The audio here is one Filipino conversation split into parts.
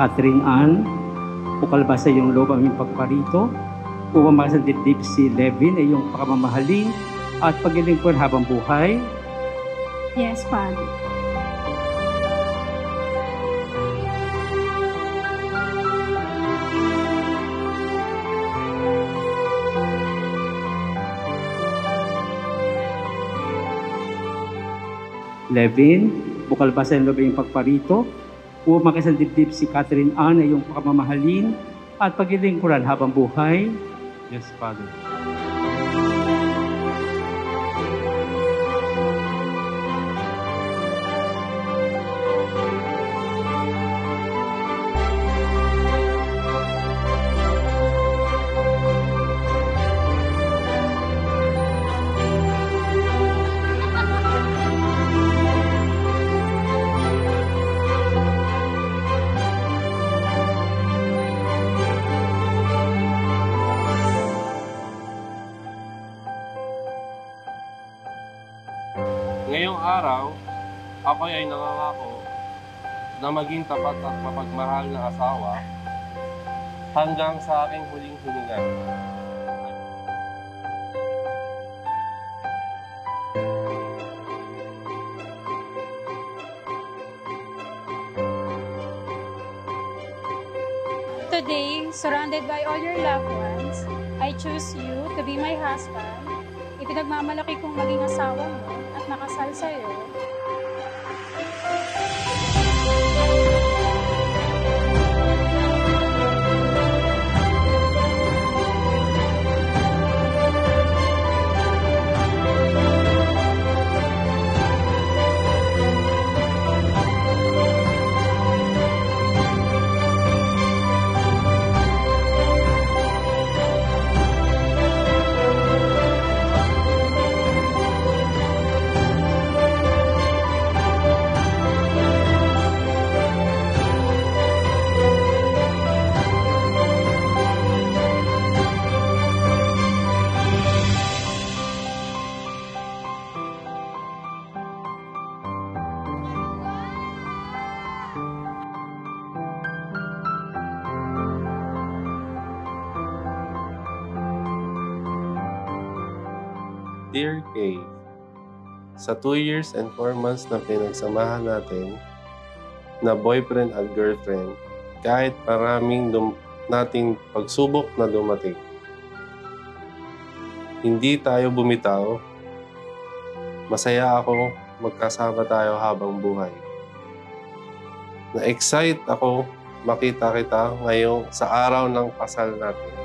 Catherine Ann, bukal ba sa iyong loob ang iyong pagparito, upang makasandip si Levin ay iyong pakamamahalin at paglilingkod habang buhay. Yes, Father. Levin, bukal ba sa loob ang iyong upang makasandip si Catherine Ann ay iyong pakamamahalin at paglilingkuran habang buhay. Yes, Father. Araw, ako ay nangangako na maging tapat at mapagmahal na asawa hanggang sa aking huling hininga. Today, surrounded by all your loved ones, I choose you to be my husband. Ipinagmamalaki kong maging asawa mo at nakasal sa'yo. Dear Kay, sa 2 years and 4 months na pinagsamahan natin na boyfriend at girlfriend, kahit maraming dum- nating pagsubok na dumating, hindi tayo bumitaw. Masaya ako magkasama tayo habang buhay. Na-excite ako makita kita ngayong sa araw ng kasal natin.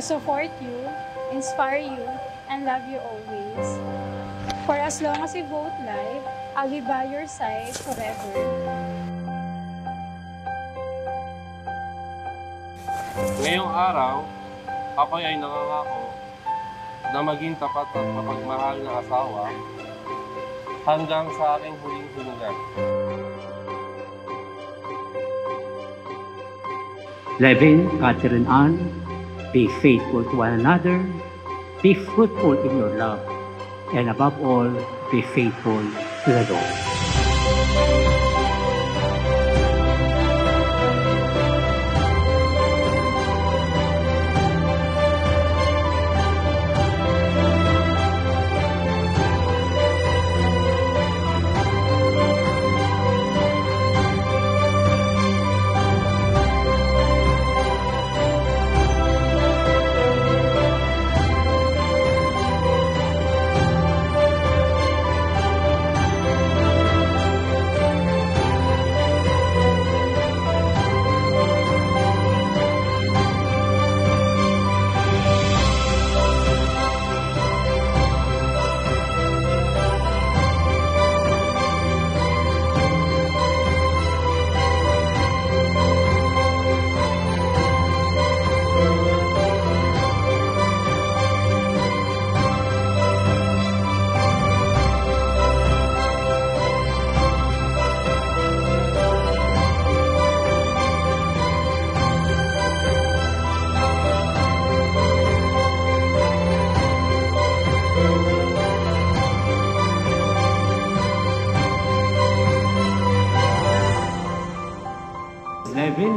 To support you, inspire you, and love you always. For as long as we both live, I'll be by your side forever. Ngayong araw, ako ay nangangako na maging tapat at mapagmahal na asawa hanggang sa aking huling hininga. Levin, Catherine Ann, be faithful to one another, be fruitful in your love, and above all, be faithful to the Lord.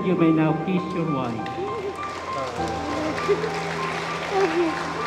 You may now kiss your wife.